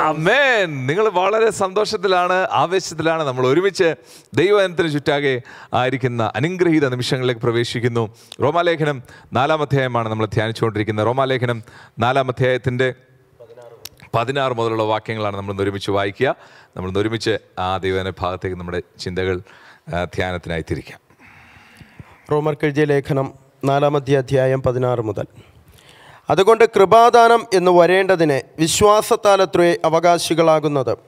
അമേൻ നിങ്ങൾ വളരെ സന്തോഷത്തിലാണ് ആവേശത്തിലാണ് നമ്മൾ ഒരുമിച്ച് ദൈവജനത്തിന് ചുറ്റാകെ ആയിരിക്കുന്ന അനുഗ്രഹീത നിമിഷങ്ങളിലേക്ക് പ്രവേശിക്കുന്നു. റോമാലേഖനം നാലാം അധ്യായമാണ് നമ്മൾ ധ്യാനിച്ചുകൊണ്ടിരിക്കുന്നത്. റോമാലേഖനം നാലാം അധ്യായത്തിന്റെ പതിനാറ് മുതലുള്ള വാക്യങ്ങളാണ് നമ്മൾ ഒരുമിച്ച് വായിക്കുക. നമ്മൾ ഒരുമിച്ച് ആ ദൈവജന ഭാഗത്തേക്ക് നമ്മുടെ ചിന്തകൾ ധ്യാനത്തിനായി തിരിക്കാം. റോമർ റോമർക്കെഴുതിയ ലേഖനം നാലാമത്തെ അധ്യായം പതിനാറ് മുതൽ. അതുകൊണ്ട് കൃപാദാനം എന്ന് വരേണ്ടതിന് വിശ്വാസത്താലത്രേ അവകാശികളാകുന്നത്.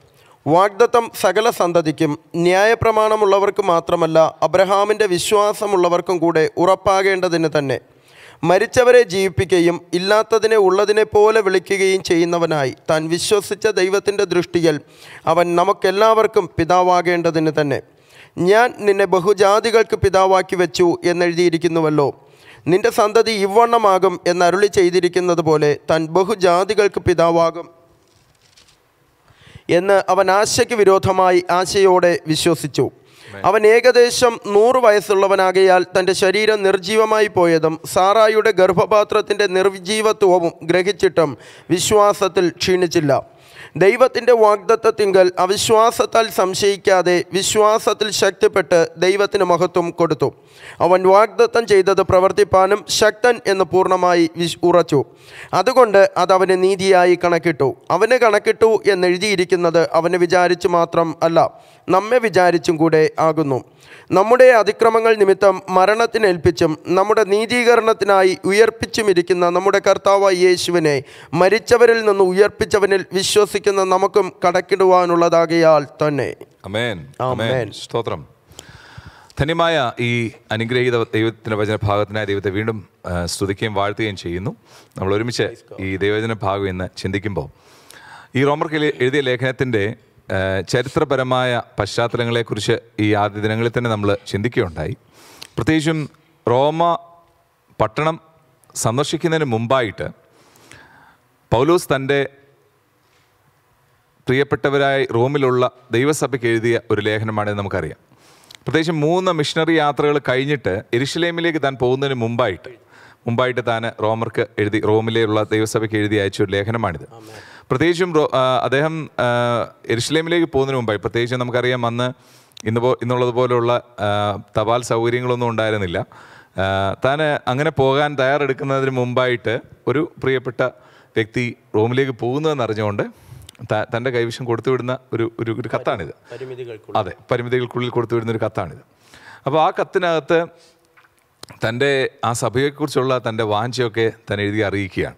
വാഗ്ദത്തം സകല സന്തതിക്കും ന്യായപ്രമാണമുള്ളവർക്ക് മാത്രമല്ല അബ്രഹാമിന്റെ വിശ്വാസമുള്ളവർക്കും കൂടെ ഉറപ്പാകേണ്ടതിന് തന്നെ. മരിച്ചവരെ ജീവിപ്പിക്കുകയും ഇല്ലാത്തതിനെ ഉള്ളതിനെ പോലെ വിളിക്കുകയും ചെയ്യുന്നവനായി താൻ വിശ്വസിച്ച ദൈവത്തിന്റെ ദൃഷ്ടിയിൽ അവൻ നമുക്കെല്ലാവർക്കും പിതാവാകേണ്ടതിന് തന്നെ. ഞാൻ നിന്നെ ബഹുജാതികൾക്ക് പിതാവാക്കി വെച്ചു എന്നെഴുതിയിരിക്കുന്നുവല്ലോ. നിന്റെ സന്തതി ഇവണ്ണമാകും എന്നരുളി ചെയ്തിരിക്കുന്നത് പോലെ തൻ ബഹുജാതികൾക്ക് പിതാവാകും എന്ന് അവൻ ആശയ്ക്ക് വിരോധമായി ആശയോടെ വിശ്വസിച്ചു. അവൻ ഏകദേശം നൂറ് വയസ്സുള്ളവനാകയാൽ തന്റെ ശരീരം നിർജീവമായി പോയതും സാറായുടെ ഗർഭപാത്രത്തിന്റെ നിർജീവത്വവും ഗ്രഹിച്ചിട്ടും വിശ്വാസത്തിൽ ക്ഷീണിച്ചില്ല. ദൈവത്തിന്റെ വാഗ്ദത്തത്തിങ്കൽ അവിശ്വാസത്താൽ സംശയിക്കാതെ വിശ്വാസത്തിൽ ശക്തിപ്പെട്ട് ദൈവത്തിന് മഹത്വം കൊടുത്തു. അവൻ വാഗ്ദത്തം ചെയ്തത് പ്രവർത്തിപ്പാനും ശക്തൻ എന്ന് പൂർണമായി ഉറച്ചു. അതുകൊണ്ട് അത് അവന് നീതിയായി കണക്കിട്ടു. അവന് കണക്കിട്ടു എന്നെഴുതിയിരിക്കുന്നത് അവന് വിചാരിച്ചു മാത്രം അല്ല നമ്മെ വിചാരിച്ചും കൂടെ ആകുന്നു. നമ്മുടെ അതിക്രമങ്ങൾ നിമിത്തം മരണത്തിനേൽപ്പിച്ചും നമ്മുടെ നീതീകരണത്തിനായി ഉയർപ്പിച്ചുമിരിക്കുന്ന നമ്മുടെ കർത്താവ് യേശുവിനെ മരിച്ചവരിൽ നിന്ന് ഉയർപ്പിച്ചവനിൽ വിശ്വസിക്കുന്ന നമുക്കും കടക്കിടുവാനുള്ളതാകിയാൽ തന്നെ. സ്തോത്രം. ധന്യമായ ഈ അനുഗ്രഹീത ദൈവത്തിന്റെ വചന ഭാഗത്തിനായി ദൈവത്തെ വീണ്ടും സ്തുതിക്കുകയും വാഴ്ത്തുകയും ചെയ്യുന്നു. നമ്മൾ ഒരുമിച്ച് ഈ ദൈവവചന ഭാഗം ഇന്ന് ചിന്തിക്കുമ്പോൾ ഈ റോമർക്ക് എഴുതിയ ലേഖനത്തിന്റെ ചരിത്രപരമായ പശ്ചാത്തലങ്ങളെക്കുറിച്ച് ഈ ആദ്യ ദിനങ്ങളിൽ തന്നെ നമ്മൾ ചിന്തിക്കുകയുണ്ടായി. പ്രത്യേകിച്ചും റോമ പട്ടണം സന്ദർശിക്കുന്നതിന് മുമ്പായിട്ട് പൗലോസ് തന്റെ പ്രിയപ്പെട്ടവരായി റോമിലുള്ള ദൈവസഭയ്ക്ക് എഴുതിയ ഒരു ലേഖനമാണെന്ന് നമുക്കറിയാം. പ്രത്യേകിച്ച് മൂന്ന് മിഷണറി യാത്രകൾ കഴിഞ്ഞിട്ട് എരിശിലേമിലേക്ക് താൻ പോകുന്നതിന് മുമ്പായിട്ട് മുമ്പായിട്ട് താൻ റോമർക്ക് എഴുതി റോമിലേക്കുള്ള ദൈവസഭയ്ക്ക് എഴുതി അയച്ച ഒരു ലേഖനമാണിത്. പ്രത്യേകിച്ചും അദ്ദേഹം എരുഷ്ലേമിലേക്ക് പോകുന്നതിന് മുമ്പായി പ്രത്യേകിച്ച് നമുക്കറിയാം അന്ന് ഇന്ന് പോ ഇന്നുള്ളതുപോലുള്ള ആ, തപാൽ സൗകര്യങ്ങളൊന്നും ഉണ്ടായിരുന്നില്ല. താൻ അങ്ങനെ പോകാൻ തയ്യാറെടുക്കുന്നതിന് മുമ്പായിട്ട് ഒരു പ്രിയപ്പെട്ട വ്യക്തി റോമിലേക്ക് പോകുന്നതെന്ന് അറിഞ്ഞുകൊണ്ട് തന്റെ കൈവശം കൊടുത്തുവിടുന്ന ഒരു ഒരു ഒരു കത്താണിത്. അതെ പരിമിതികൾക്കുള്ളിൽ കൊടുത്തുവിടുന്ന ഒരു കത്താണിത്. അപ്പോൾ ആ കത്തിനകത്ത് തന്റെ ആ സഭയെക്കുറിച്ചുള്ള തന്റെ വാഞ്ചയൊക്കെ തന്നെ എഴുതി അറിയിക്കുകയാണ്.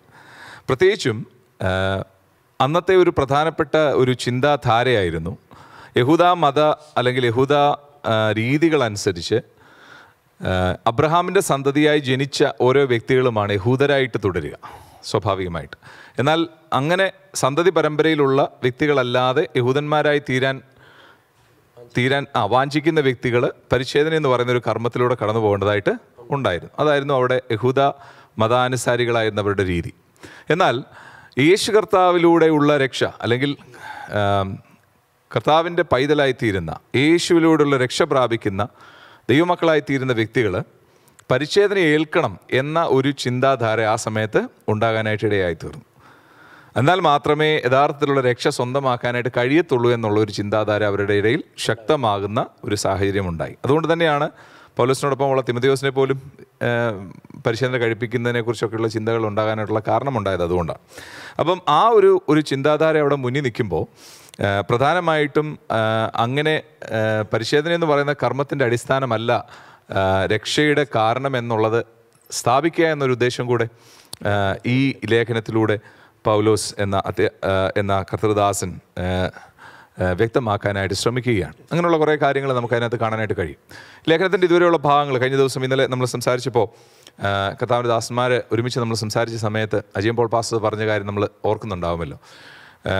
പ്രത്യേകിച്ചും അന്നത്തെ ഒരു പ്രധാനപ്പെട്ട ഒരു ചിന്താധാരയായിരുന്നു. യഹൂദ മത അല്ലെങ്കിൽ യഹൂദ രീതികളനുസരിച്ച് അബ്രഹാമിന്റെ സന്തതിയായി ജനിച്ച ഓരോ വ്യക്തികളുമാണ് യഹൂദരായിട്ട് തുടരുക സ്വാഭാവികമായിട്ട്. എന്നാൽ അങ്ങനെ സന്തതി പരമ്പരയിലുള്ള വ്യക്തികളല്ലാതെ യഹൂദന്മാരായി തീരാൻ തീരാൻ ആ വാഞ്ചിക്കുന്ന വ്യക്തികൾ പരിച്ഛേദന എന്ന് പറയുന്ന ഒരു കർമ്മത്തിലൂടെ കടന്നു പോകേണ്ടതായിട്ട് ഉണ്ടായിരുന്നു. അതായിരുന്നു അവിടെ യഹൂദ മതാനുസാരികളായിരുന്നവരുടെ രീതി. എന്നാൽ യേശു കർത്താവിലൂടെയുള്ള രക്ഷ അല്ലെങ്കിൽ കർത്താവിന്റെ പൈതലായിത്തീരുന്ന യേശുവിലൂടെയുള്ള രക്ഷ പ്രാപിക്കുന്ന ദൈവമക്കളായിത്തീരുന്ന വ്യക്തികൾ പരിച്ഛേദന ഏൽക്കണം എന്ന ഒരു ചിന്താധാര ആ സമയത്ത് ഉണ്ടാകാനായിട്ട് ഇടയായി തീർന്നു എന്നാൽ മാത്രമേ യഥാർത്ഥത്തിലുള്ള രക്ഷ സ്വന്തമാക്കാനായിട്ട് കഴിയത്തുള്ളൂ എന്നുള്ള ഒരു ചിന്താധാര അവരുടെ ഇടയിൽ ശക്തമാകുന്ന ഒരു സാഹചര്യം ഉണ്ടായി അതുകൊണ്ട് തന്നെയാണ് പൗലോസിനോടൊപ്പമുള്ള തിമതിയോസിനെ പോലും ഏഹ്, പരിശോധന കഴിപ്പിക്കുന്നതിനെ കുറിച്ചൊക്കെയുള്ള ചിന്തകൾ ഉണ്ടാകാനായിട്ടുള്ള കാരണമുണ്ടായത് അതുകൊണ്ടാണ് അപ്പം ആ ഒരു ഒരു ചിന്താധാര അവിടെ മുന്നിൽ നിൽക്കുമ്പോൾ പ്രധാനമായിട്ടും അങ്ങനെ പരിശോധന എന്ന് പറയുന്ന കർമ്മത്തിന്റെ അടിസ്ഥാനമല്ല രക്ഷയുടെ കാരണം എന്നുള്ളത് സ്ഥാപിക്കുക എന്നൊരു ഉദ്ദേശം കൂടെ ഈ ലേഖനത്തിലൂടെ പൗലോസ് എന്ന എന്ന കർത്തൃദാസൻ വ്യക്തമാക്കാനായിട്ട് ശ്രമിക്കുകയാണ്. അങ്ങനെയുള്ള കുറേ കാര്യങ്ങൾ നമുക്ക് അതിനകത്ത് കാണാനായിട്ട് കഴിയും. ലേഖനത്തിന്റെ ഇതുവരെയുള്ള ഭാഗങ്ങൾ കഴിഞ്ഞ ദിവസം ഇന്നലെ നമ്മൾ സംസാരിച്ചപ്പോൾ കർത്താവിന്റെ ദാസന്മാർ ഒരുമിച്ച് നമ്മൾ സംസാരിച്ച സമയത്ത് അജയൻ പോൾ പാസ്റ്റർ പറഞ്ഞ കാര്യം നമ്മൾ ഓർക്കുന്നുണ്ടാവുമല്ലോ.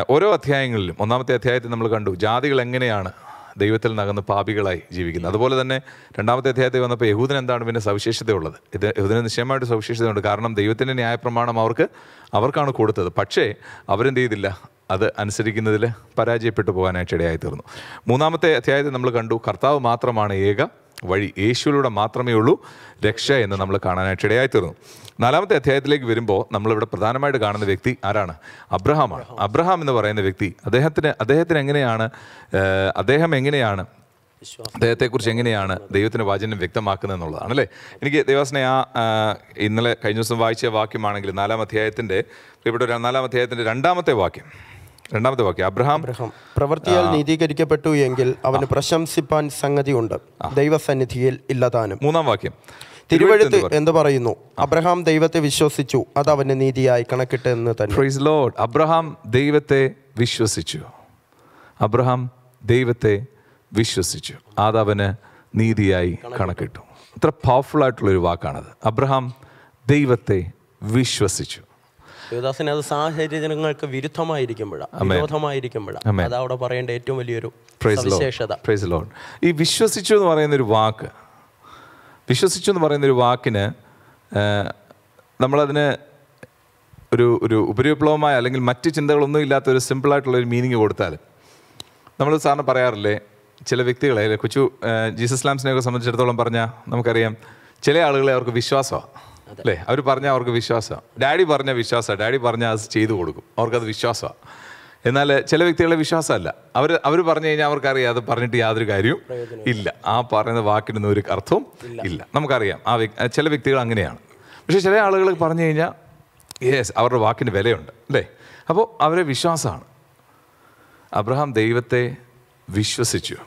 ഓരോ അധ്യായങ്ങളിലും ഒന്നാമത്തെ അധ്യായത്തിൽ നമ്മൾ കണ്ടു ജാതികൾ എങ്ങനെയാണ് ദൈവത്തിൽ നകന്ന് പാപികളായി ജീവിക്കുന്നത്. അതുപോലെ തന്നെ രണ്ടാമത്തെ അധ്യായത്തിൽ വന്നപ്പോൾ യഹൂദൻ എന്താണ് പിന്നെ സവിശേഷതയുള്ളത് ഇത് യഹൂദിന് നിശ്ചയമായിട്ട് സവിശേഷതയുണ്ട്. കാരണം ദൈവത്തിന്റെ ന്യായപ്രമാണം അവർക്ക് അവർക്കാണ് കൊടുത്തത്. പക്ഷേ അവരെന്ത് ചെയ്തില്ല? അത് അനുസരിക്കുന്നതിൽ പരാജയപ്പെട്ടു പോകാനായിട്ട് ഇടയായി തീർന്നു മൂന്നാമത്തെ അധ്യായത്തിൽ നമ്മൾ കണ്ടു കർത്താവ് മാത്രമാണ് ഏക വഴി യേശുവിലൂടെ മാത്രമേ ഉള്ളൂ രക്ഷ എന്ന് നമ്മൾ കാണാനായിട്ട് ഇടയായി തീർന്നു നാലാമത്തെ അധ്യായത്തിലേക്ക് വരുമ്പോൾ നമ്മളിവിടെ പ്രധാനമായിട്ട് കാണുന്ന വ്യക്തി ആരാണ്? അബ്രഹാമാണ്. അബ്രഹാം. എന്ന് പറയുന്ന വ്യക്തി അദ്ദേഹത്തിന് അദ്ദേഹത്തിന് എങ്ങനെയാണ് അദ്ദേഹം എങ്ങനെയാണ് അദ്ദേഹത്തെക്കുറിച്ച് എങ്ങനെയാണ് ദൈവത്തിന്റെ വാചനം വ്യക്തമാക്കുന്നത് എന്നുള്ളതാണ് അല്ലേ? എനിക്ക് ദേവാസനെ ആ ഇന്നലെ കഴിഞ്ഞ ദിവസം വായിച്ച വാക്യമാണെങ്കിൽ നാലാം അധ്യായത്തിന്റെ ഇവിടെ നാലാം അധ്യായത്തിന്റെ രണ്ടാമത്തെ വാക്യം. രണ്ടാമത്തെ വാക്യം. അബ്രഹാം അബ്രഹാം പ്രവൃത്തിയാൽ നീതീകരിക്കപ്പെട്ടു എങ്കിൽ അവന് പ്രശംസിപ്പാൻ സംഗതിയുണ്ട്. ദൈവസന്നിധിയിൽ ഇല്ലതാനും. മൂന്നാം വാക്യം. തിരുവഴുത്ത് എന്ത് പറയുന്നു. അബ്രഹാം ദൈവത്തെ വിശ്വസിച്ചു. അത് അവന് നീതിയായി കണക്കിട്ട് എന്ന് തന്നെ. ലോഡ് അബ്രഹാം ദൈവത്തെ വിശ്വസിച്ചു. അബ്രഹാം ദൈവത്തെ വിശ്വസിച്ചു. അതവന് നീതിയായി കണക്കിട്ടു. ഇത്ര പവർഫുൾ ആയിട്ടുള്ളൊരു വാക്കാണത്. അബ്രഹാം ദൈവത്തെ വിശ്വസിച്ചു. ദേവദാസന് അത് സാഹചര്യങ്ങൾക്ക് വിരുദ്ധമായിരിക്കുമ്പോഴാണ് വിരോധമായിരിക്കുമ്പോഴാണ് അത് അവിടെ പറയേണ്ട ഏറ്റവും വലിയൊരു പ്രൈസ് സവിശേഷത. ഈ വിശ്വസിച്ചു എന്ന് പറയുന്ന ഒരു വാക്ക് വിശ്വസിച്ചു എന്ന് പറയുന്ന ഒരു വാക്കിന് നമ്മളതിന് ഒരു ഒരു ഉപരിവിപ്ലവമായ അല്ലെങ്കിൽ മറ്റ് ചിന്തകളൊന്നും ഇല്ലാത്ത ഒരു സിമ്പിളായിട്ടുള്ള ഒരു മീനിങ് കൊടുത്താൽ നമ്മൾ സാറിന് പറയാറില്ലേ ചില വ്യക്തികളെ കൊച്ചു ജീസസ് ലാംസിനെയൊക്കെ സംബന്ധിച്ചിടത്തോളം പറഞ്ഞാൽ നമുക്കറിയാം ചില ആളുകളെ അവർക്ക് വിശ്വാസമാണ് അല്ലേ? അവർ പറഞ്ഞാൽ അവർക്ക് വിശ്വാസമാണ് ഡാഡി പറഞ്ഞ വിശ്വാസമാണ് ഡാഡി പറഞ്ഞാൽ അത് ചെയ്തു കൊടുക്കും. അവർക്കത് വിശ്വാസമാണ് എന്നാൽ ചില വ്യക്തികളെ വിശ്വാസമല്ല. അവർ അവർ പറഞ്ഞു കഴിഞ്ഞാൽ അവർക്കറിയാം അത് പറഞ്ഞിട്ട് യാതൊരു കാര്യവും ഇല്ല. ആ പറയുന്ന വാക്കിനൊന്നും ഒരു അർത്ഥവും ഇല്ല. നമുക്കറിയാം ആ വ്യക്തി ചില വ്യക്തികൾ അങ്ങനെയാണ്. പക്ഷേ ചില ആളുകൾ പറഞ്ഞു കഴിഞ്ഞാൽ യെസ് അവരുടെ വാക്കിന് വിലയുണ്ട്. അല്ലേ? അപ്പോൾ അവരെ വിശ്വാസമാണ്. അബ്രഹാം ദൈവത്തെ വിശ്വസിച്ചു.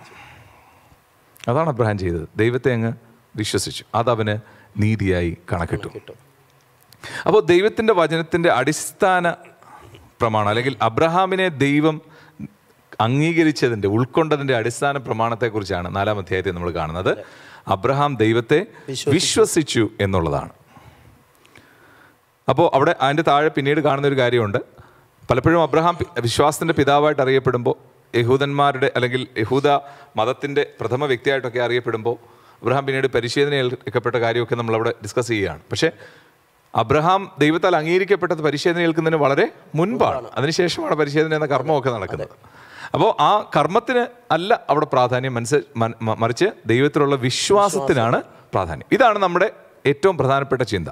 അതാണ് അബ്രഹാം ചെയ്തത്. ദൈവത്തെ അങ്ങ് വിശ്വസിച്ചു. അതവന് നീതിയായി കണക്കിട്ടു. അപ്പോൾ ദൈവത്തിന്റെ വചനത്തിന്റെ അടിസ്ഥാന പ്രമാണം അല്ലെങ്കിൽ അബ്രഹാമിനെ ദൈവം അംഗീകരിച്ചതിന്റെ ഉൾക്കൊണ്ടതിന്റെ അടിസ്ഥാന പ്രമാണത്തെക്കുറിച്ചാണ് നാലാം അധ്യായത്തിൽ നമ്മൾ കാണുന്നത്. അബ്രഹാം ദൈവത്തെ വിശ്വസിച്ചു. എന്നുള്ളതാണ്. അപ്പോൾ അവിടെ അതിന്റെ താഴെ പിന്നീട് കാണുന്ന ഒരു കാര്യമുണ്ട്. പലപ്പോഴും അബ്രഹാം വിശ്വാസത്തിന്റെ പിതാവായിട്ട് അറിയപ്പെടുമ്പോൾ യഹൂദന്മാരുടെ അല്ലെങ്കിൽ യഹൂദ മതത്തിന്റെ പ്രഥമ വ്യക്തിയായിട്ടൊക്കെ അറിയപ്പെടുമ്പോൾ അബ്രഹാം പിന്നീട് പരിശീലന ഏൽക്കപ്പെട്ട കാര്യമൊക്കെ നമ്മളവിടെ ഡിസ്കസ് ചെയ്യുകയാണ്. പക്ഷേ അബ്രഹാം ദൈവത്താൽ അംഗീകരിക്കപ്പെട്ടത് പരിശീലന ഏൽക്കുന്നതിന് വളരെ മുൻപാണ്. അതിനുശേഷമാണ് പരിശീലന എന്ന കർമ്മമൊക്കെ നടക്കുന്നത്. അപ്പോൾ ആ കർമ്മത്തിന് അല്ല അവിടെ പ്രാധാന്യം. മനസ്സ് മറിച്ച് ദൈവത്തിലുള്ള വിശ്വാസത്തിനാണ് പ്രാധാന്യം. ഇതാണ് നമ്മുടെ ഏറ്റവും പ്രധാനപ്പെട്ട ചിന്ത.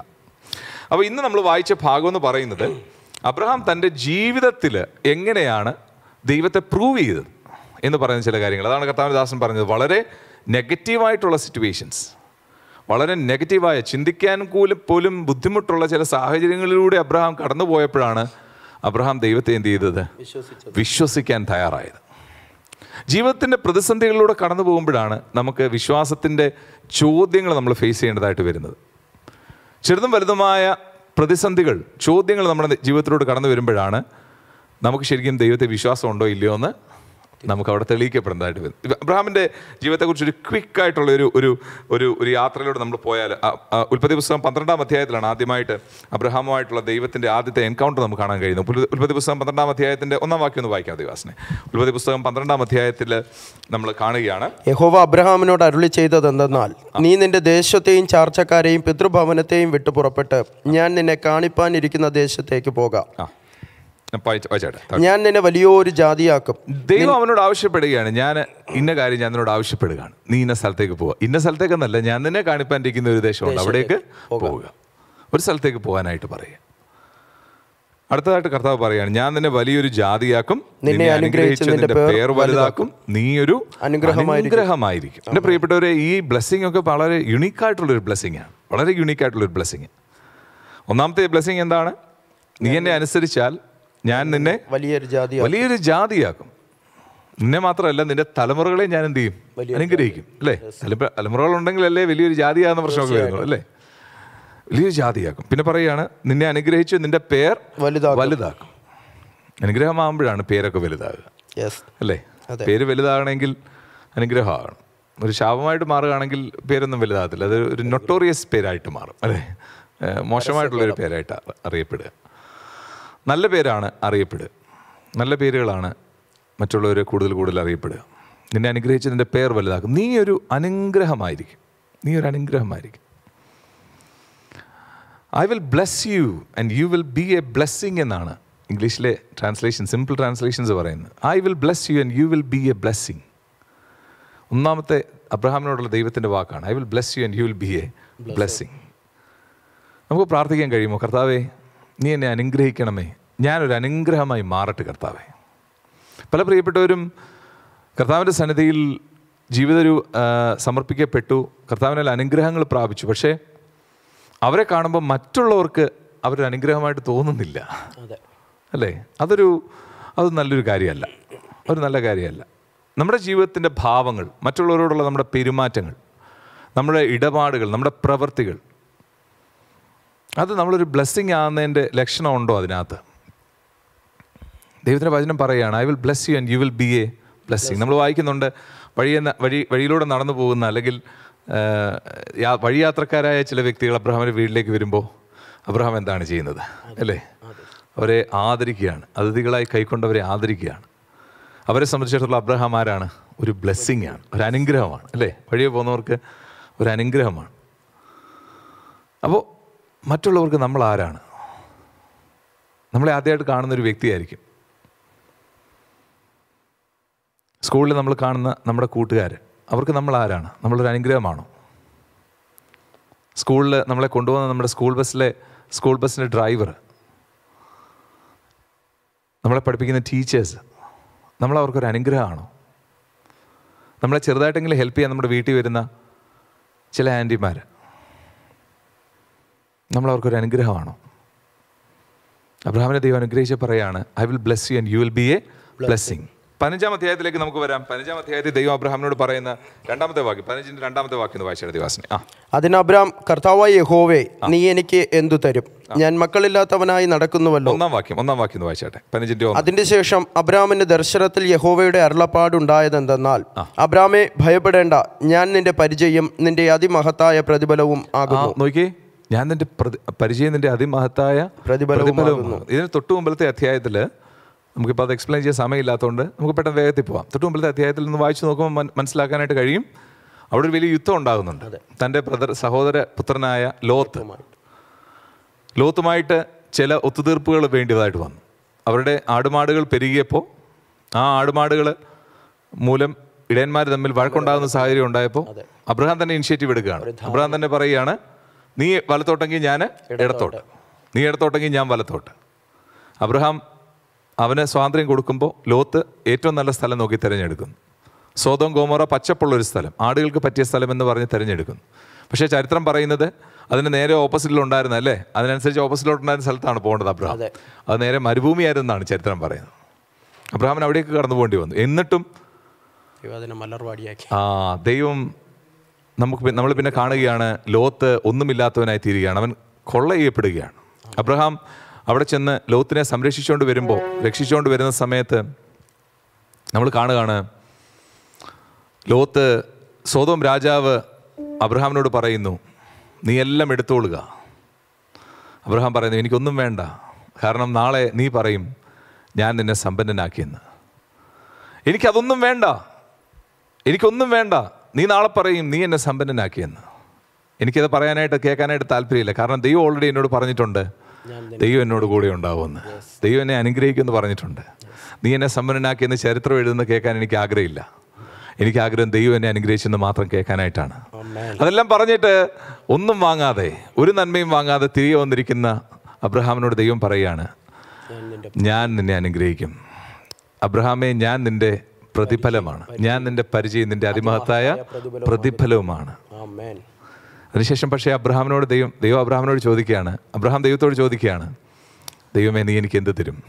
അപ്പോൾ ഇന്ന് നമ്മൾ വായിച്ച ഭാഗം എന്ന് പറയുന്നത് അബ്രഹാം തന്റെ ജീവിതത്തിൽ എങ്ങനെയാണ് ദൈവത്തെ പ്രൂവ് ചെയ്തത് എന്ന് പറയുന്ന ചില കാര്യങ്ങൾ. അതാണ് കർത്താവിദാസൻ പറഞ്ഞത്. വളരെ നെഗറ്റീവായിട്ടുള്ള സിറ്റുവേഷൻസ് വളരെ നെഗറ്റീവായ ചിന്തിക്കാൻ പോലും പോലും ബുദ്ധിമുട്ടുള്ള ചില സാഹചര്യങ്ങളിലൂടെ അബ്രഹാം കടന്നു പോയപ്പോഴാണ് അബ്രഹാം ദൈവത്തെ എന്ത് ചെയ്തത്? വിശ്വസിക്കാൻ തയ്യാറായത്. ജീവിതത്തിന്റെ പ്രതിസന്ധികളിലൂടെ കടന്നു പോകുമ്പോഴാണ് നമുക്ക് വിശ്വാസത്തിന്റെ ചോദ്യങ്ങൾ നമ്മൾ ഫേസ് ചെയ്യേണ്ടതായിട്ട് വരുന്നത്. ചെറുതും വലുതുമായ പ്രതിസന്ധികൾ ചോദ്യങ്ങൾ നമ്മുടെ ജീവിതത്തിലൂടെ കടന്നു വരുമ്പോഴാണ് നമുക്ക് ശരിക്കും ദൈവത്തെ വിശ്വാസം ഉണ്ടോ ഇല്ലയോ എന്ന് നമുക്ക് അവിടെ തെളിയിക്കപ്പെടുന്നതായിട്ട് വരും. അബ്രഹാമിന്റെ ജീവിതത്തെക്കുറിച്ച് ഒരു ക്വിക്ക് ആയിട്ടുള്ള ഒരു ഒരു ഒരു ഒരു യാത്രയിലൂടെ നമ്മൾ പോയാൽ ഉൽപ്പത്തി പുസ്തകം പന്ത്രണ്ടാം അധ്യായത്തിലാണ് ആദ്യമായിട്ട് അബ്രഹാമുമായിട്ടുള്ള ദൈവത്തിന്റെ ആദ്യത്തെ എൻകൗണ്ടർ നമുക്ക് കാണാൻ കഴിയുന്നു ഉൽപ്പത്തി- പുസ്തകം പന്ത്രണ്ടാം അധ്യായത്തിന്റെ ഒന്നാം വാക്യം ഒന്ന് വായിക്കാം ദിവാസിനെ ഉൽപ്പത്തി പുസ്തകം പന്ത്രണ്ടാം അധ്യായത്തിൽ നമ്മൾ കാണുകയാണ്. യഹോവ അബ്രഹാമിനോട് അരുളി ചെയ്തത് എന്തെന്നാൽ നീ നിന്റെ ദേശത്തെയും ചാർച്ചക്കാരെയും പിതൃഭവനത്തെയും വിട്ടു പുറപ്പെട്ട് ഞാൻ നിന്നെ കാണിപ്പാനിരിക്കുന്ന ദേശത്തേക്ക് പോകാം. ഞാൻ നിന്നെ വലിയൊരു ജാതിയാക്കും. ദൈവം അവനോട് ആവശ്യപ്പെടുകയാണ്. ഞാൻ ഇന്ന കാര്യം ഞാൻ നിന്നോട് ആവശ്യപ്പെടുകയാണ്. നീ ഇന്ന സ്ഥലത്തേക്ക് പോവുക ഇന്ന സ്ഥലത്തേക്കെന്നല്ല ഞാൻ നിന്നെ കാണിപ്പാനിരിക്കുന്ന ഒരു ദേശമുണ്ട്. അവിടേക്ക് പോവുക. ഒരു സ്ഥലത്തേക്ക് പോകാനായിട്ട് പറയുക. അടുത്തതായിട്ട് കർത്താവ് പറയാണ് ഞാൻ നിന്നെ വലിയൊരു ജാതിയാക്കും നിന്നെ അനുഗ്രഹിച്ച് നിന്റെ പേർ വലുതാക്കും നീ ഒരു അനുഗ്രഹമായിരിക്കും. എന്റെ പ്രിയപ്പെട്ടവരെ ഈ ബ്ലെസ്സിങ് ഒക്കെ വളരെ യുണീക്കായിട്ടുള്ളൊരു ബ്ലെസ്സിങ് ആണ്. വളരെ യുണീക് ആയിട്ടുള്ള ഒരു ബ്ലെസ്സിങ് ഒന്നാമത്തെ ബ്ലെസ്സിങ് എന്താണ്? നീ എന്നെ അനുസരിച്ചാൽ ഞാൻ നിന്നെ വലിയൊരു ജാതി വലിയൊരു ജാതിയാക്കും. നിന്നെ മാത്രമല്ല നിന്റെ തലമുറകളെ ഞാൻ എന്ത് ചെയ്യും? അനുഗ്രഹിക്കും. അല്ലേ? തലമുറകൾ ഉണ്ടെങ്കിലല്ലേ വലിയൊരു ജാതിയാകുന്ന പ്രശ്നമൊക്കെ വരുന്നു അല്ലേ? വലിയൊരു ജാതിയാക്കും. പിന്നെ പറയുകയാണ് നിന്നെ അനുഗ്രഹിച്ച് നിന്റെ പേർ വലുതാക്കും. അനുഗ്രഹമാകുമ്പോഴാണ് പേരൊക്കെ വലുതാകുക. അല്ലേ? പേര് വലുതാകണമെങ്കിൽ അനുഗ്രഹമാകണം. ഒരു ശാപമായിട്ട് മാറുകയാണെങ്കിൽ പേരൊന്നും വലുതാകത്തില്ല. അത് ഒരു നൊട്ടോറിയസ് പേരായിട്ട് മാറും അല്ലേ? മോശമായിട്ടുള്ള മോശമായിട്ടുള്ളൊരു പേരായിട്ട് അറിയപ്പെടുക. നല്ല പേരാണ് അറിയപ്പെടുക. നല്ല പേരുകളാണ് മറ്റുള്ളവരെ കൂടുതൽ കൂടുതൽ അറിയപ്പെടുക. നിന്നെ അനുഗ്രഹിച്ച് നിന്റെ പേർ വലുതാക്കും. നീ ഒരു അനുഗ്രഹമായിരിക്കും. നീ ഒരു അനുഗ്രഹമായിരിക്കും. I will bless you and you will be a blessing എന്നാണ് ഇംഗ്ലീഷിലെ ട്രാൻസ്ലേഷൻ സിമ്പിൾ ട്രാൻസ്ലേഷൻസ് പറയുന്നത്. I will bless you and you will be a blessing ഒന്നാമത്തെ അബ്രഹാമിനോടുള്ള ദൈവത്തിന്റെ വാക്കാണ്. I will bless you and you will be A blessing നമുക്ക് പ്രാർത്ഥിക്കാൻ കഴിയുമോ? കർത്താവേ നീ എന്നെ അനുഗ്രഹിക്കണമേ. ഞാനൊരു അനുഗ്രഹമായി മാറട്ടെ കർത്താവേ. പല പ്രിയപ്പെട്ടവരും കർത്താവിന്റെ സന്നിധിയിൽ ജീവിതരു ആ, സമർപ്പിക്കപ്പെട്ടു. കർത്താവിനാൽ അനുഗ്രഹങ്ങൾ പ്രാപിച്ചു. പക്ഷേ അവരെ കാണുമ്പോൾ മറ്റുള്ളവർക്ക് അവരൊരു അനുഗ്രഹമായിട്ട് തോന്നുന്നില്ല. അല്ലേ? അതൊരു അത് നല്ലൊരു കാര്യമല്ല. ഒരു നല്ല കാര്യമല്ല. നമ്മുടെ ജീവിതത്തിന്റെ ഭാവങ്ങൾ മറ്റുള്ളവരോടുള്ള നമ്മുടെ പെരുമാറ്റങ്ങൾ നമ്മുടെ ഇടപാടുകൾ നമ്മുടെ പ്രവൃത്തികൾ അത് നമ്മളൊരു ബ്ലെസ്സിങ് ആകുന്നതിന്റെ ലക്ഷണമുണ്ടോ അതിനകത്ത്? ദൈവത്തിന്റെ വചനം പറയുകയാണ് I will bless you and you will be a blessing നമ്മൾ വായിക്കുന്നുണ്ട് വഴിയെ വഴി വഴിയിലൂടെ നടന്നു പോകുന്ന അല്ലെങ്കിൽ വഴിയാത്രക്കാരായ ചില വ്യക്തികൾ അബ്രഹാമിന്റെ വീട്ടിലേക്ക് വരുമ്പോൾ അബ്രഹാം എന്താണ് ചെയ്യുന്നത്? അല്ലേ? അവരെ ആദരിക്കുകയാണ് അതിഥികളായി കൈക്കൊണ്ടവരെ ആദരിക്കുകയാണ്. അവരെ സംബന്ധിച്ചിടത്തോളം അബ്രഹാം ആരാണ്? ഒരു ബ്ലെസ്സിങ് ആണ് ഒരു അനുഗ്രഹമാണ് അല്ലേ? വഴിയെ പോകുന്നവർക്ക് ഒരു അനുഗ്രഹമാണ്. അപ്പോൾ മറ്റുള്ളവർക്ക് നമ്മൾ ആരാണ് നമ്മളെ ആദ്യമായിട്ട് കാണുന്നൊരു വ്യക്തിയായിരിക്കും. സ്കൂളിൽ നമ്മൾ കാണുന്ന നമ്മുടെ കൂട്ടുകാർ അവർക്ക് നമ്മൾ ആരാണ്? നമ്മളൊരു അനുഗ്രഹമാണോ? സ്കൂളിൽ നമ്മളെ കൊണ്ടുപോകുന്ന നമ്മുടെ സ്കൂൾ ബസ്സിലെ സ്കൂൾ ബസ്സിന്റെ ഡ്രൈവർ നമ്മളെ പഠിപ്പിക്കുന്ന ടീച്ചേഴ്സ് നമ്മൾ അവർക്കൊരു അനുഗ്രഹമാണോ? നമ്മളെ ചെറുതായിട്ടെങ്കിലും ഹെൽപ്പ് ചെയ്യാൻ നമ്മുടെ വീട്ടിൽ വരുന്ന ചില ആന്റിമാർ നമ്മൾ അവർക്കൊരു അനുഗ്രഹമാണോ? അബ്രഹാമിനെ ദൈവം അനുഗ്രഹിച്ച് പറയാണ് I will bless you and you will be a blessing പതിനഞ്ചാം അധ്യായത്തിലേക്ക് നമുക്ക് വരാം. പതിനഞ്ചാം അധ്യായത്തിൽ ദൈവം അബ്രഹാമിനോട് പറയുന്ന രണ്ടാമത്തെ വാക്യം പതിനഞ്ചിന്റെ രണ്ടാമത്തെ വാക്യം ഒന്ന് ദിവാസിനെ വാസനെ. ആ. അതിന് അബ്രഹാം കർത്താവായ യഹോവേ നീ എനിക്ക് എന്തു തരും? ഞാൻ മക്കളില്ലാത്തവനായി നടക്കുന്നുവല്ലോ. ഒന്നാം വാക്യം ഒന്നാം വാക്യം വായിച്ചാട്ടെ. പതിനഞ്ചിന്റെ അതിന്റെ ശേഷം അബ്രാമിന്റെ ദർശനത്തിൽ യഹോവയുടെ അരുളപ്പാടുണ്ടായതെന്തെന്നാൽ അബ്രാമെ ഭയപ്പെടേണ്ട. ഞാൻ നിന്റെ പരിചയം നിന്റെ അതിമഹത്തായ പ്രതിഫലവും ആകുന്നു. നോക്കിയേ. ഞാൻ നിന്റെ പ്രതി- പരിചയം നിന്റെ അതിമഹത്തായ പ്രതിഫലവും ഇതിന് തൊട്ടു മുമ്പിലത്തെ അധ്യായത്തിൽ നമുക്കിപ്പോൾ അത് എക്സ്പ്ലെയിൻ ചെയ്യാൻ സമയമില്ലാത്തതുകൊണ്ട് നമുക്ക് പെട്ടെന്ന് വേഗത്തിൽ പോവാം. തൊട്ടു മുമ്പിലത്തെ അധ്യായത്തിൽ നിന്ന് വായിച്ചു നോക്കുമ്പോൾ മനസ്സിലാക്കാനായിട്ട് കഴിയും. അവിടെ ഒരു വലിയ യുദ്ധം ഉണ്ടാകുന്നുണ്ട്. തന്റെ ബ്രദർ സഹോദര പുത്രനായ ലോത്ത്. ലോത്തുമായിട്ട്. ചില ഒത്തുതീർപ്പുകൾ വേണ്ടിയതായിട്ട് വന്നു. അവരുടെ ആടുമാടുകൾ പെരുകിയപ്പോൾ ആ ആടുമാടുകൾ മൂലം ഇടയന്മാർ തമ്മിൽ വഴക്കുണ്ടാകുന്ന സാഹചര്യം ഉണ്ടായപ്പോൾ അബ്രഹാം തന്നെ ഇനിഷ്യേറ്റീവ് എടുക്കുകയാണ്. അബ്രഹാം തന്നെ പറയുകയാണ് നീ വലത്തോട്ടെങ്കിൽ ഞാൻ ഇടത്തോട്ട്. നീ ഇടത്തോട്ടെങ്കിൽ ഞാൻ വലത്തോട്ട്. അബ്രഹാം അവന് സ്വാതന്ത്ര്യം കൊടുക്കുമ്പോൾ ലോത്ത് ഏറ്റവും നല്ല സ്ഥലം നോക്കി തിരഞ്ഞെടുക്കുന്നു. സ്വതം ഗോമോറ പച്ചപ്പുള്ളൊരു സ്ഥലം. ആടുകൾക്ക് പറ്റിയ സ്ഥലം എന്ന് പറഞ്ഞ് തിരഞ്ഞെടുക്കുന്നു. പക്ഷേ ചരിത്രം പറയുന്നത് അതിന് നേരെ ഓപ്പോസിറ്റിലുണ്ടായിരുന്ന അല്ലേ? അതിനനുസരിച്ച് ഓപ്പോസിറ്റിലോട്ടുണ്ടായിരുന്ന സ്ഥലത്താണ് പോകേണ്ടത് അബ്രഹാം. അതെ. നേരെ മരുഭൂമിയായിരുന്നാണ് ചരിത്രം പറയുന്നത്. അബ്രഹാമിന് അവിടേക്ക് കടന്നു പോകേണ്ടി വന്നു. എന്നിട്ടും ആ ദൈവം നമുക്ക് നമ്മൾ പിന്നെ കാണുകയാണ് ലോത്ത് ഒന്നുമില്ലാത്തവനായി തീരുകയാണ്. അവൻ കൊള്ള ചെയ്യപ്പെടുകയാണ് അബ്രഹാം അവിടെ ചെന്ന് ലോത്തിനെ സംരക്ഷിച്ചുകൊണ്ട് വരുമ്പോൾ രക്ഷിച്ചുകൊണ്ട് വരുന്ന സമയത്ത് നമ്മൾ കാണുകയാണ് ലോത്ത് സ്വതം രാജാവ് അബ്രഹാമിനോട് പറയുന്നു നീ എല്ലാം എടുത്തോളുക. അബ്രഹാം പറയുന്നു എനിക്കൊന്നും വേണ്ട. കാരണം നാളെ നീ പറയും ഞാൻ നിന്നെ സമ്പന്നനാക്കിയെന്ന്. എനിക്കതൊന്നും വേണ്ട. എനിക്കൊന്നും വേണ്ട. നീ നാളെ പറയും നീ എന്നെ സമ്പന്നനാക്കിയെന്ന് എനിക്കത് പറയാനായിട്ട് കേൾക്കാനായിട്ട് താല്പര്യമില്ല. കാരണം ദൈവം ഓൾറെഡി എന്നോട് പറഞ്ഞിട്ടുണ്ട്. ദൈവം എന്നോട് കൂടെ ഉണ്ടാവുമെന്ന്. ദൈവം എന്നെ അനുഗ്രഹിക്കുമെന്ന് പറഞ്ഞിട്ടുണ്ട്. നീ എന്നെ സമ്പന്നനാക്കിയെന്ന് ചരിത്രം എഴുതുന്ന കേൾക്കാൻ എനിക്ക് ആഗ്രഹമില്ല. എനിക്ക് ആഗ്രഹം ദൈവം എന്നെ അനുഗ്രഹിച്ചെന്ന് മാത്രം കേൾക്കാനായിട്ടാണ്. അതെല്ലാം പറഞ്ഞിട്ട് ഒന്നും വാങ്ങാതെ ഒരു നന്മയും വാങ്ങാതെ തിരികെ വന്നിരിക്കുന്ന അബ്രഹാമിനോട് ദൈവം പറയുകയാണ് ഞാൻ നിന്നെ അനുഗ്രഹിക്കും. അബ്രഹാമെ ഞാൻ നിന്റെ പ്രതിഫലമാണ്. ഞാൻ നിന്റെ പരിചയം നിന്റെ അതിമഹത്തായ പ്രതിഫലവുമാണ്. അതിനുശേഷം പക്ഷേ അബ്രഹാമിനോട് ദൈവം ദൈവം അബ്രഹാമിനോട് ചോദിക്കുകയാണ്. അബ്രഹാം ദൈവത്തോട് ചോദിക്കുകയാണ് ദൈവമേ നീ എനിക്ക് എന്ത് തരും?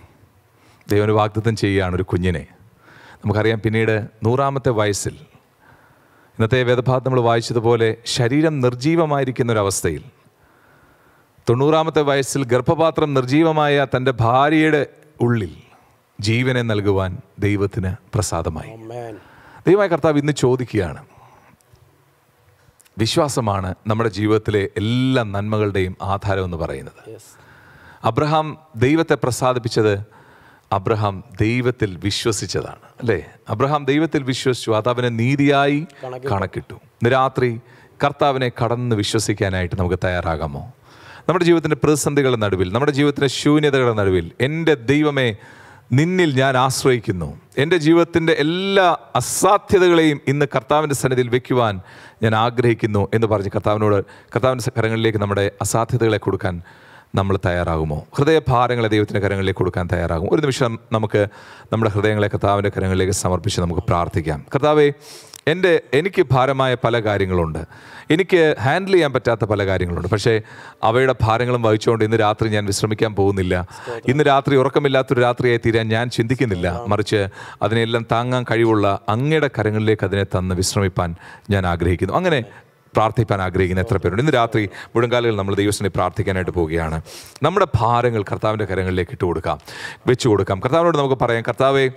ദൈവന് വാഗ്ദത്തം ചെയ്യുകയാണ് ഒരു കുഞ്ഞിനെ. നമുക്കറിയാം പിന്നീട് നൂറാമത്തെ വയസ്സിൽ ഇന്നത്തെ വേദഭാഗത്ത് നമ്മൾ വായിച്ചതുപോലെ ശരീരം നിർജീവമായിരിക്കുന്ന ഒരവസ്ഥയിൽ തൊണ്ണൂറാമത്തെ വയസ്സിൽ ഗർഭപാത്രം നിർജീവമായ തന്റെ ഭാര്യയുടെ ഉള്ളിൽ ജീവനെ നൽകുവാൻ ദൈവത്തിന് പ്രസാദമായി. ദൈവമായ കർത്താവ് ഇന്ന് ചോദിക്കുകയാണ്. വിശ്വാസമാണ് നമ്മുടെ ജീവിതത്തിലെ എല്ലാ നന്മകളുടെയും ആധാരം എന്ന് പറയുന്നത്. അബ്രഹാം ദൈവത്തെ പ്രസാദിപ്പിച്ചത് അബ്രഹാം ദൈവത്തിൽ വിശ്വസിച്ചതാണ് അല്ലേ? അബ്രഹാം ദൈവത്തിൽ വിശ്വസിച്ചു അത് നീതിയായി കണക്കിട്ടു. ഇന്ന് രാത്രി കർത്താവിനെ കടന്ന് വിശ്വസിക്കാനായിട്ട് നമുക്ക് തയ്യാറാകാമോ? നമ്മുടെ ജീവിതത്തിന്റെ പ്രതിസന്ധികളുടെ നടുവിൽ നമ്മുടെ ജീവിതത്തിന്റെ ശൂന്യതകളുടെ നടുവിൽ എന്റെ ദൈവമേ നിന്നിൽ ഞാൻ ആശ്രയിക്കുന്നു. എന്റെ ജീവിതത്തിന്റെ എല്ലാ അസാധ്യതകളെയും ഇന്ന് കർത്താവിന്റെ സന്നിധിയിൽ വെക്കുവാൻ ഞാൻ ആഗ്രഹിക്കുന്നു എന്ന് പറഞ്ഞ് കർത്താവിനോട് കർത്താവിന്റെ കരങ്ങളിലേക്ക് നമ്മുടെ അസാധ്യതകളെ കൊടുക്കാൻ നമ്മൾ തയ്യാറാകുമോ? ഹൃദയഭാരങ്ങളെ ദൈവത്തിന്റെ കരങ്ങളിലേക്ക് കൊടുക്കാൻ തയ്യാറാകും ഒരു നിമിഷം നമുക്ക് നമ്മുടെ ഹൃദയങ്ങളെ കർത്താവിന്റെ കരങ്ങളിലേക്ക് സമർപ്പിച്ച് നമുക്ക് പ്രാർത്ഥിക്കാം. കർത്താവെ എന്റെ എനിക്ക് ഭാരമായ പല കാര്യങ്ങളുണ്ട്. എനിക്ക് ഹാൻഡിൽ ചെയ്യാൻ പറ്റാത്ത പല കാര്യങ്ങളുണ്ട്. പക്ഷേ അവയുടെ ഭാരങ്ങളും വഹിച്ചുകൊണ്ട് ഇന്ന് രാത്രി ഞാൻ വിശ്രമിക്കാൻ പോകുന്നില്ല. ഇന്ന് രാത്രി ഉറക്കമില്ലാത്തൊരു രാത്രിയായി തീരാൻ ഞാൻ ചിന്തിക്കുന്നില്ല. മറിച്ച് അതിനെല്ലാം താങ്ങാൻ കഴിവുള്ള അങ്ങയുടെ കരങ്ങളിലേക്ക് അതിനെ തന്ന് വിശ്രമിപ്പാൻ ഞാൻ ആഗ്രഹിക്കുന്നു. അങ്ങനെ പ്രാർത്ഥിക്കാൻ ആഗ്രഹിക്കുന്ന എത്ര പേരുണ്ട്. ഇന്ന് രാത്രി മുഴങ്കാലുകൾ നമ്മൾ ദൈവത്തിനെ പ്രാർത്ഥിക്കാനായിട്ട് പോവുകയാണ്. നമ്മുടെ ഭാരങ്ങൾ കർത്താവിന്റെ കരങ്ങളിലേക്ക് ഇട്ട് കൊടുക്കാം വെച്ചു കൊടുക്കാം കർത്താവിനോട് നമുക്ക് പറയാം കർത്താവെ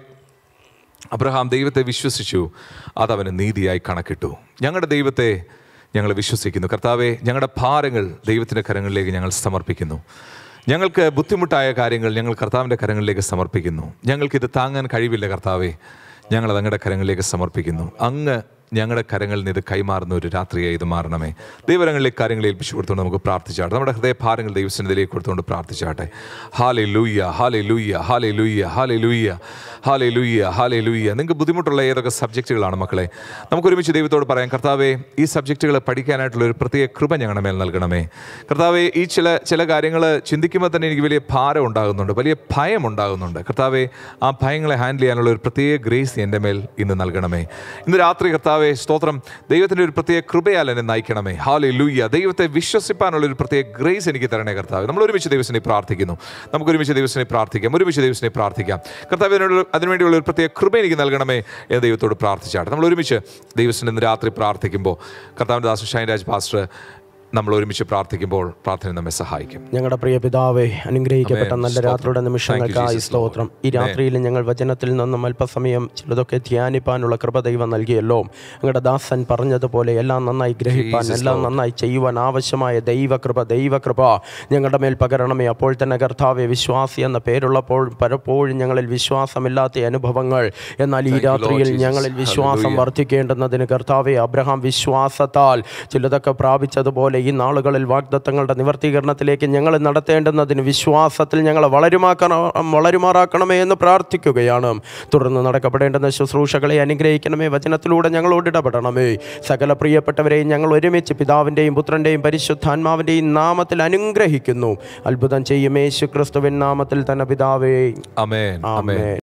അബ്രഹാം ദൈവത്തെ വിശ്വസിച്ചു. അതവന് നീതിയായി കണക്കിട്ടു. ഞങ്ങളുടെ ദൈവത്തെ ഞങ്ങൾ വിശ്വസിക്കുന്നു. കർത്താവെ ഞങ്ങളുടെ ഭാരങ്ങൾ ദൈവത്തിന്റെ കരങ്ങളിലേക്ക് ഞങ്ങൾ സമർപ്പിക്കുന്നു. ഞങ്ങൾക്ക് ബുദ്ധിമുട്ടായ കാര്യങ്ങൾ ഞങ്ങൾ കർത്താവിന്റെ കരങ്ങളിലേക്ക് സമർപ്പിക്കുന്നു. ഞങ്ങൾക്കിത് താങ്ങാൻ കഴിവില്ല കർത്താവെ. ഞങ്ങൾ അങ്ങയുടെ കരങ്ങളിലേക്ക് സമർപ്പിക്കുന്നു. അങ്ങ് ഞങ്ങളുടെ കരങ്ങളിൽ നിന്ന് ഇത് കൈമാറുന്ന ഒരു രാത്രിയായി ഇത് മാറണമേ. ദൈവരങ്ങളിലെ കാര്യങ്ങൾ ഏൽപ്പിച്ചു കൊടുത്തുകൊണ്ട് നമുക്ക് പ്രാർത്ഥിച്ചാട്ടെ. നമ്മുടെ ഹൃദയഭാരങ്ങൾ ദൈവസന്നിധിയിലേക്ക് കൊടുത്തുകൊണ്ട് പ്രാർത്ഥിച്ചാട്ടെ. ഹാലെ ലൂയ്യ ഹാലെ ലൂയ്യ ഹാലെ ലൂയ്യ ഹാലെ ലൂയ്യ ഹാലെ ലൂയ്യ ഹാലെ ലൂയ്യ നിങ്ങൾക്ക് ബുദ്ധിമുട്ടുള്ള ഏതൊക്കെ സബ്ജക്റ്റുകളാണ് മക്കളെ? നമുക്ക് ഒരുമിച്ച് ദൈവത്തോട് പറയാം കർത്താവേ ഈ സബ്ജക്റ്റുകൾ പഠിക്കാനായിട്ടുള്ള ഒരു പ്രത്യേക കൃപ ഞങ്ങളുടെ മേൽ നൽകണമേ. കർത്താവെ ഈ ചില ചില കാര്യങ്ങൾ ചിന്തിക്കുമ്പോൾ തന്നെ എനിക്ക് വലിയ ഭാരം ഉണ്ടാകുന്നുണ്ട് വലിയ ഭയം ഉണ്ടാകുന്നുണ്ട്. കർത്താവെ ആ ഭയങ്ങളെ ഹാൻഡിൽ ചെയ്യാനുള്ള ഒരു പ്രത്യേക ഗ്രേസ് എന്റെ മേൽ ഇന്ന് നൽകണമേ. ഇന്ന് രാത്രി കർത്താവെ സ്തോത്രം. ദൈവത്തിന്റെ ഒരു പ്രത്യേക കൃപയാൽ എന്നെ നയിക്കണമേ. ഹാലി ലൂയ്യ ദൈവത്തെ വിശ്വസിപ്പാനുള്ള ഒരു പ്രത്യേക ഗ്രേസ് എനിക്ക് തരണേ കർത്താവ്. നമ്മൾ ഒരുമിച്ച് ദൈവസിനെ പ്രാർത്ഥിക്കുന്നു. നമുക്ക് ഒരുമിച്ച് ദൈവസിനെ പ്രാർത്ഥിക്കാം. ഒരുമിച്ച് ദൈവസിനെ പ്രാർത്ഥിക്കാം. കർത്താവ് അതിനുള്ള അതിനുവേണ്ടിയുള്ള ഒരു പ്രത്യേക കൃപ എനിക്ക് നൽകണമേ എന്ന് ദൈവത്തോട് പ്രാർത്ഥിച്ചാട്ടെ. നമ്മൾ ഒരുമിച്ച് ദൈവത്തിന് ഇന്ന് രാത്രി പ്രാർത്ഥിക്കുമ്പോൾ കർത്താവിന്റെ ദാസ് ഷൈൻ രാജ് പാസ്റ്റർ നമ്മൾ ഒരുമിച്ച് പ്രാർത്ഥിക്കുമ്പോൾ പ്രാർത്ഥന നമ്മെ സഹായിക്കും. ഞങ്ങളുടെ പ്രിയ പിതാവേ അനുഗ്രഹിക്കപ്പെട്ട നല്ല രാത്രിയുടെ നിമിഷങ്ങൾക്കായി സ്തോത്രം. ഈ രാത്രിയിൽ ഞങ്ങൾ വചനത്തിൽ നിന്നും അല്പസമയം ചിലതൊക്കെ ധ്യാനിപ്പാനുള്ള കൃപ ദൈവം നൽകിയല്ലോ. ഞങ്ങളുടെ ദാസൻ പറഞ്ഞതുപോലെ എല്ലാം നന്നായി ഗ്രഹിപ്പാൻ എല്ലാം നന്നായി ചെയ്യുവാൻ ആവശ്യമായ ദൈവകൃപ ദൈവകൃപ ഞങ്ങളുടെ മേൽ പകരണമേ. അപ്പോൾ തന്നെ കർത്താവെ വിശ്വാസി എന്ന പേരുള്ളപ്പോൾ പലപ്പോഴും ഞങ്ങളിൽ വിശ്വാസമില്ലാത്ത അനുഭവങ്ങൾ. എന്നാൽ ഈ രാത്രിയിൽ ഞങ്ങളിൽ വിശ്വാസം. വർദ്ധിക്കേണ്ടുന്നതിന് കർത്താവെ അബ്രഹാം വിശ്വാസത്താൽ ചിലതൊക്കെ പ്രാപിച്ചതുപോലെ ഈ നാളുകളിൽ വാഗ്ദത്തങ്ങളുടെ നിവർത്തീകരണത്തിലേക്ക് ഞങ്ങൾ നടത്തേണ്ടുന്നതിന് വിശ്വാസത്തിൽ ഞങ്ങളെ വളരുമാക്കണ വളരുമാറാക്കണമേ എന്ന് പ്രാർത്ഥിക്കുകയാണ്. തുടർന്ന് നടക്കപ്പെടേണ്ടുന്ന ശുശ്രൂഷകളെ അനുഗ്രഹിക്കണമേ വചനത്തിലൂടെ ഞങ്ങളോട് ഇടപെടണമേ. സകല പ്രിയപ്പെട്ടവരെയും ഞങ്ങൾ ഒരുമിച്ച് പിതാവിന്റെയും പുത്രന്റെയും പരിശുദ്ധാത്മാവിന്റെയും നാമത്തിൽ അനുഗ്രഹിക്കുന്നു. അത്ഭുതം ചെയ്യും യേശു ക്രിസ്തുവിൻ നാമത്തിൽ തന്നെ പിതാവേ. അമേ അമേ